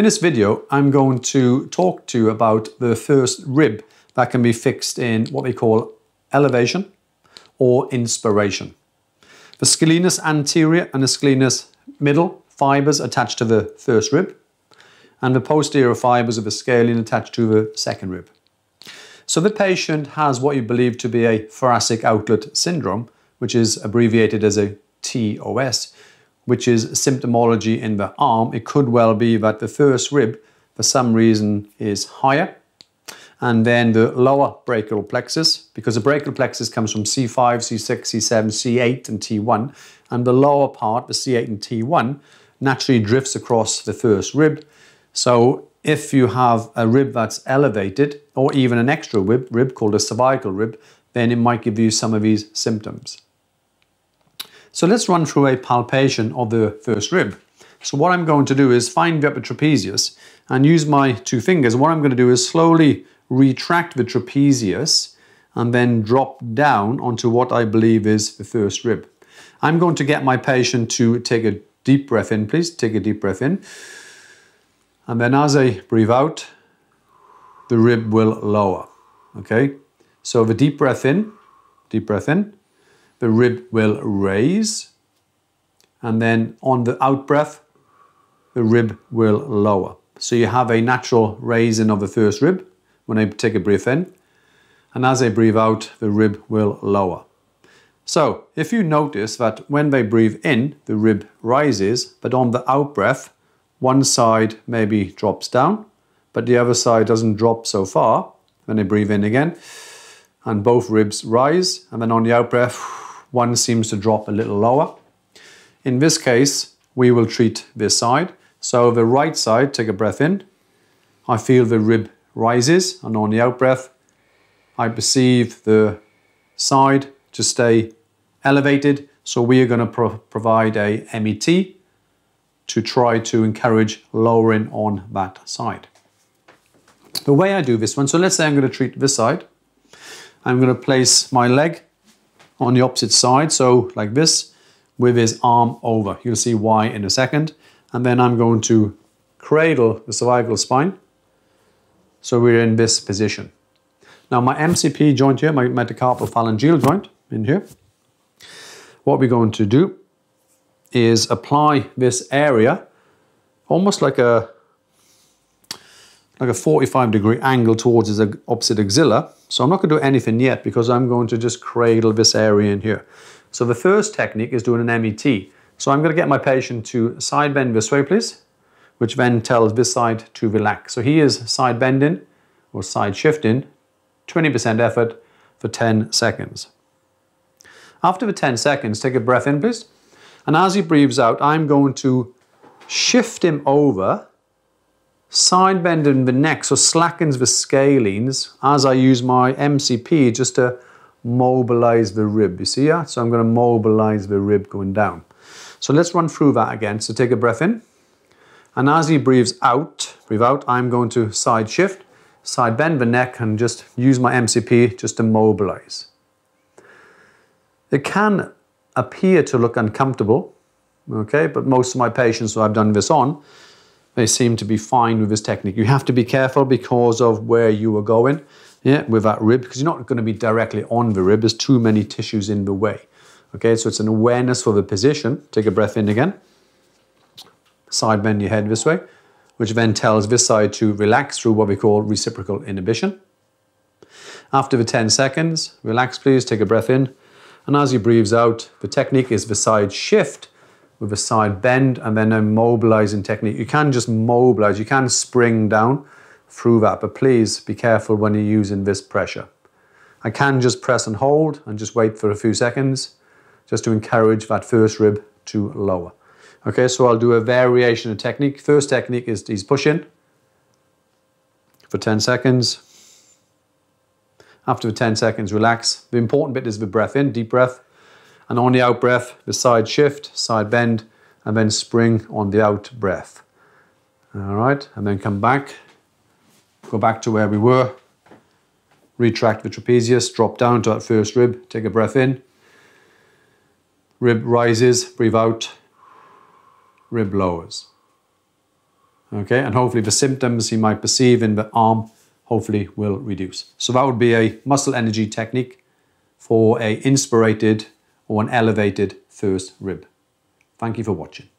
In this video, I'm going to talk to you about the first rib that can be fixed in what we call elevation or inspiration. The scalenus anterior and the scalenus middle fibers attached to the first rib and the posterior fibers of the scalene attached to the second rib. So the patient has what you believe to be a thoracic outlet syndrome, which is abbreviated as a TOS, which is symptomology in the arm. It could well be that the first rib, for some reason, is higher. And then the lower brachial plexus, because the brachial plexus comes from C5, C6, C7, C8, and T1. And the lower part, the C8 and T1, naturally drifts across the first rib. So if you have a rib that's elevated, or even an extra rib, rib called a cervical rib, then it might give you some of these symptoms. So let's run through a palpation of the first rib. So what I'm going to do is find the upper trapezius and use my two fingers. What I'm going to do is slowly retract the trapezius and then drop down onto what I believe is the first rib. I'm going to get my patient to take a deep breath in, please. Take a deep breath in. And then as I breathe out, the rib will lower. Okay? So the deep breath in, deep breath in the rib will raise. And then on the out breath, the rib will lower. So you have a natural raising of the first rib when I take a breath in. And as I breathe out, the rib will lower. So if you notice that when they breathe in, the rib rises, but on the out breath, one side maybe drops down, but the other side doesn't drop so far when they breathe in again. And both ribs rise, and then on the out breath, one seems to drop a little lower. In this case, we will treat this side. So the right side, take a breath in. I feel the rib rises and on the out breath, I perceive the side to stay elevated. So we are going to pro provide a MET to try to encourage lowering on that side. The way I do this one, so let's say I'm going to treat this side. I'm going to place my leg on the opposite side, so like this, with his arm over. You'll see why in a second. And then I'm going to cradle the cervical spine. So we're in this position. Now my MCP joint here, my metacarpal phalangeal joint in here, what we're going to do is apply this area almost like a like a 45 degree angle towards his opposite axilla. So I'm not going to do anything yet because I'm going to just cradle this area in here. So the first technique is doing an MET. So I'm going to get my patient to side bend this way, please, which then tells this side to relax. So he is side bending or side shifting, 20% effort for 10 seconds. After the 10 seconds, take a breath in, please. And as he breathes out, I'm going to shift him over side bending the neck, so slackens the scalenes as I use my MCP just to mobilize the rib. You see that? So I'm going to mobilize the rib going down. So let's run through that again. So take a breath in. And as he breathes out, breathe out, I'm going to side shift, side bend the neck and just use my MCP just to mobilize. It can appear to look uncomfortable, okay, but most of my patients who I've done this on they seem to be fine with this technique. You have to be careful because of where you are going yeah, with that rib, because you're not going to be directly on the rib. There's too many tissues in the way. Okay, so it's an awareness for the position. Take a breath in again. Side bend your head this way, which then tells this side to relax through what we call reciprocal inhibition. After the 10 seconds, relax please, take a breath in. And as he breathes out, the technique is the side shift with a side bend and then a mobilizing technique. You can just mobilize, you can spring down through that, but please be careful when you're using this pressure. I can just press and hold and just wait for a few seconds just to encourage that first rib to lower. Okay, so I'll do a variation of technique. First technique is he's pushing for 10 seconds. After the 10 seconds, relax. The important bit is the breath in, deep breath. And on the out breath, the side shift, side bend, and then spring on the out breath. All right, and then come back, go back to where we were, retract the trapezius, drop down to that first rib, take a breath in, rib rises, breathe out, rib lowers. Okay, and hopefully the symptoms you might perceive in the arm hopefully will reduce. So that would be a muscle energy technique for a inspirated or an elevated first rib. Thank you for watching.